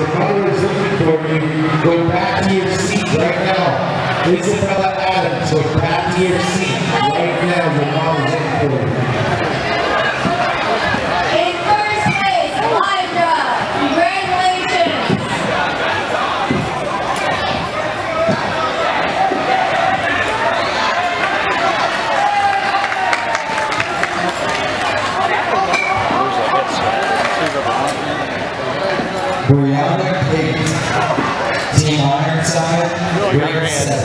Your mother is looking for you. Go back to your seat right now. Isabella Adams, go back to your seat Brianna Pig. Team Ironside, grade 7.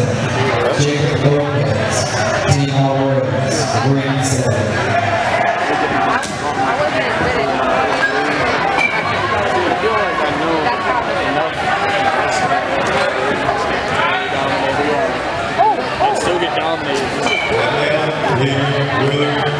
Jacob Lopez. Team Alvarez, grade 7. dominated. Winner, winner, winner.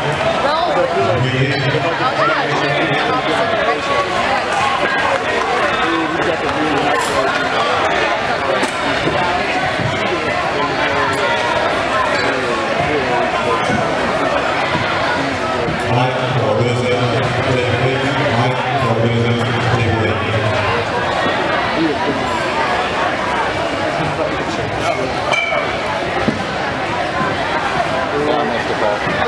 Almost a ball.